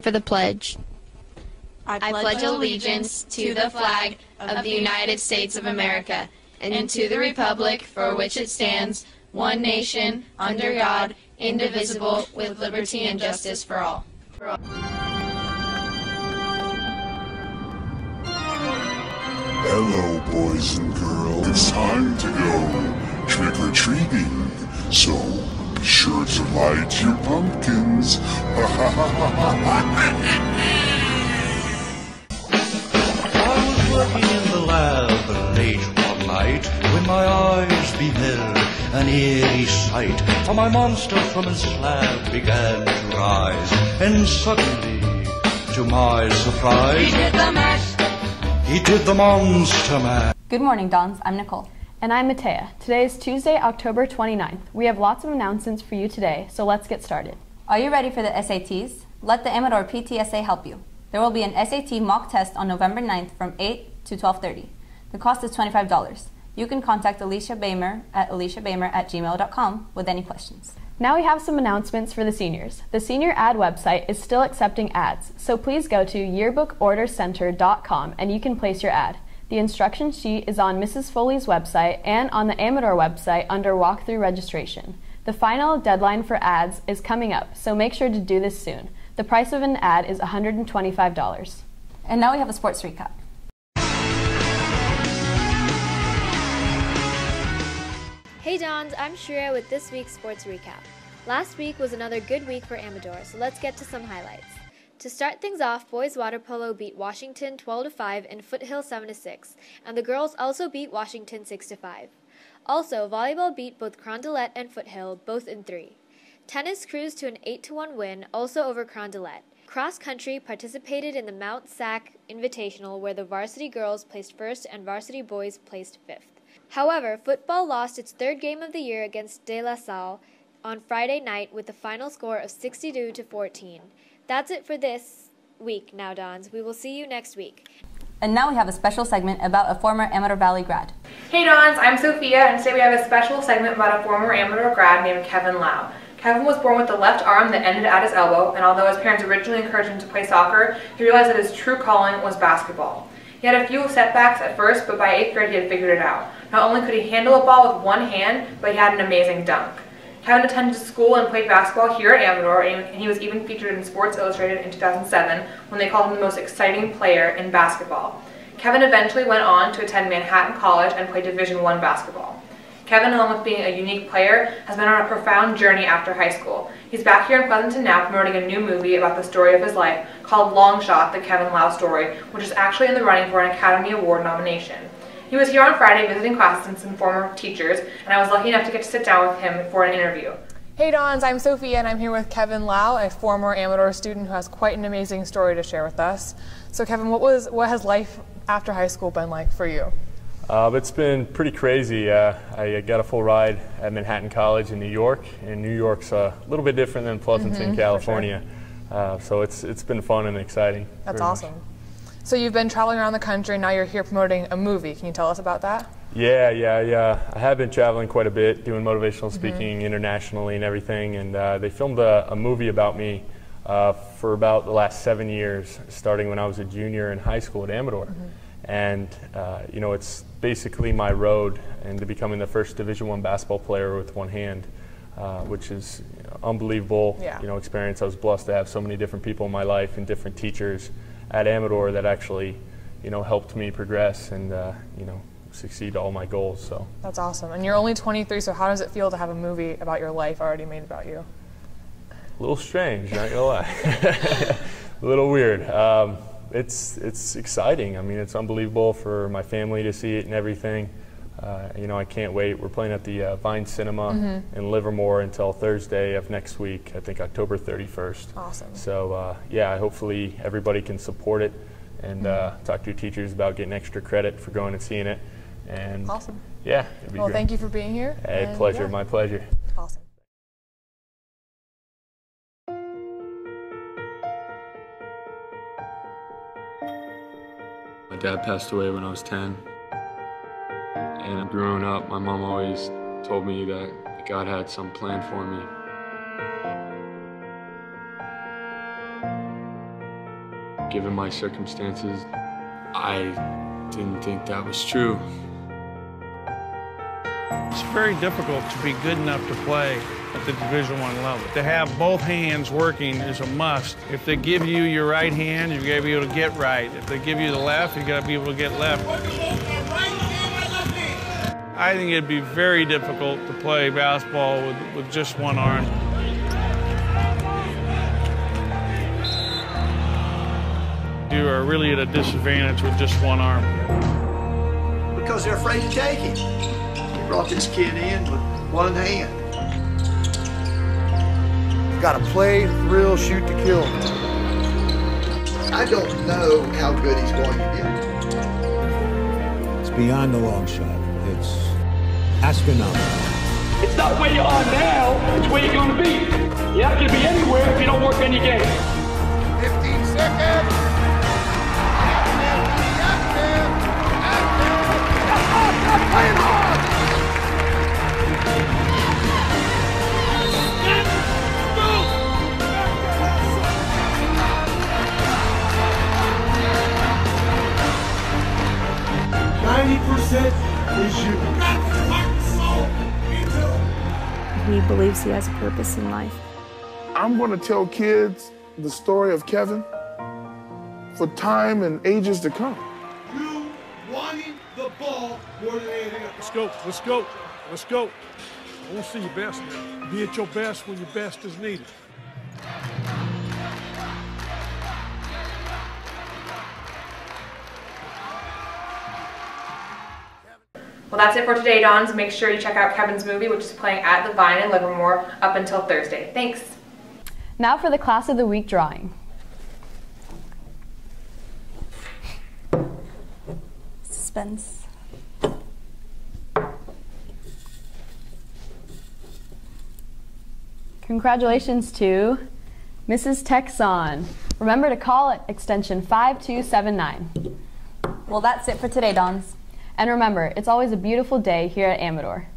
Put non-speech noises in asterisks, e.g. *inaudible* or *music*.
For the pledge. I pledge allegiance to the flag of the United States of America and to the republic for which it stands, one nation, under God, indivisible, with liberty and justice for all. Hello, boys and girls. It's time to go trick or treating. So be sure to light your pumpkins. I was working in the lab late one night when my eyes beheld an eerie sight. For my monster from his slab began to rise, and suddenly, to my surprise, he did the mash. He did the monster mash. Good morning, Dons. I'm Nicole. And I'm Matea. Today is Tuesday, October 29th. We have lots of announcements for you today, so let's get started. Are you ready for the SATs? Let the Amador PTSA help you. There will be an SAT mock test on November 9th from 8 to 12.30. The cost is $25. You can contact Alicia Bamer at aliciabamer at gmail.com with any questions. Now we have some announcements for the seniors. The senior ad website is still accepting ads, so please go to yearbookordercenter.com and you can place your ad. The instruction sheet is on Mrs. Foley's website and on the Amador website under walkthrough registration. The final deadline for ads is coming up, so make sure to do this soon. The price of an ad is $125. And now we have a sports recap. Hey Dons, I'm Shreya with this week's sports recap. Last week was another good week for Amador, so let's get to some highlights. To start things off, boys water polo beat Washington 12 to 5 and Foothill 7 to 6, and the girls also beat Washington 6 to 5. Also, volleyball beat both Carondelet and Foothill, both in 3. Tennis cruised to an 8 to 1 win, also over Carondelet. Cross country participated in the Mount Sac Invitational, where the varsity girls placed first and varsity boys placed fifth. However, football lost its third game of the year against De La Salle on Friday night with a final score of 62 to 14. That's it for this week now, Dons. We will see you next week. And now we have a special segment about a former Amador Valley grad. Hey Dons, I'm Sophia, and today we have a special segment about a former Amador grad named Kevin Laue. Kevin was born with the left arm that ended at his elbow, and although his parents originally encouraged him to play soccer, he realized that his true calling was basketball. He had a few setbacks at first, but by 8th grade he had figured it out. Not only could he handle a ball with one hand, but he had an amazing dunk. Kevin attended school and played basketball here at Amador, and he was even featured in Sports Illustrated in 2007 when they called him the most exciting player in basketball. Kevin eventually went on to attend Manhattan College and play Division I basketball. Kevin, along with being a unique player, has been on a profound journey after high school. He's back here in Pleasanton now promoting a new movie about the story of his life called Long Shot, The Kevin Laue Story, which is actually in the running for an Academy Award nomination. He was here on Friday visiting classes and some former teachers, and I was lucky enough to get to sit down with him for an interview. Hey Dons, I'm Sophia and I'm here with Kevin Laue, a former Amador student who has quite an amazing story to share with us. So Kevin, what was what has life after high school been like for you? Uh, it's been pretty crazy. Uh, I got a full ride at Manhattan College in New York, and New York's a little bit different than Pleasanton, Mhm, for California. Uh, so it's it's been fun and exciting. That's awesome. much. So you've been traveling around the country and now you're here promoting a movie. Can you tell us about that? Yeah, yeah, yeah. I have been traveling quite a bit, doing motivational Mhm. speaking internationally and everything. And uh, they filmed a, a movie about me uh, for about the last seven years, starting when I was a junior in high school at Amador. And uh, you know, it's basically my road into becoming the first Division One basketball player with one hand, uh, which is you know, unbelievable. Yeah. You know, experience. I was blessed to have so many different people in my life and different teachers at Amador that actually, you know, helped me progress and uh, you know succeed all my goals. So. That's awesome. And you're only 23, so how does it feel to have a movie about your life already made about you? A little strange, not gonna lie. a *laughs* little weird. Um, it's it's exciting. I mean, it's unbelievable for my family to see it and everything. Uh, you know, I can't wait. We're playing at the uh, Vine Cinema Mhm. in Livermore until Thursday of next week. I think October 31st. Awesome. So uh, yeah, hopefully everybody can support it and uh, talk to your teachers about getting extra credit for going and seeing it. And Awesome. yeah, it'd be Well, great. thank you for being here. Hey, and pleasure. yeah. My pleasure. Awesome. My dad passed away when I was 10. And growing up, my mom always told me that God had some plan for me. given my circumstances, I didn't think that was true. It's very difficult to be good enough to play at the Division One level. To have both hands working is a must. If they give you your right hand, you've got to be able to get right. If they give you the left, you've got to be able to get left. I think it'd be very difficult to play basketball with, with just one arm. You are really at a disadvantage with just one arm. Because they're afraid to take it. You brought this kid in with one hand. Got to play, thrill, shoot to kill. I don't know how good he's going to get. It's beyond the long shot. It's astronomical. It's not where you are now, it's where you're going to be. You're not going to be anywhere if you don't work on your game. 15 seconds. Playing hard. Ninety percent is you. He believes he has a purpose in life. I'm going to tell kids the story of Kevin for time and ages to come. You wanting the ball more than anything else. Let's go. Let's go. Let's go. I want to see your best. Be at your best when your best is needed. Well, that's it for today, Dons. Make sure you check out Kevin's movie, which is playing at the Vine in Livermore up until Thursday. Thanks. Now for the Class of the Week drawing. Suspense. Congratulations to Mrs. Texon. Remember to call at extension 5279. Well, that's it for today, Dons. And remember, it's always a beautiful day here at Amador.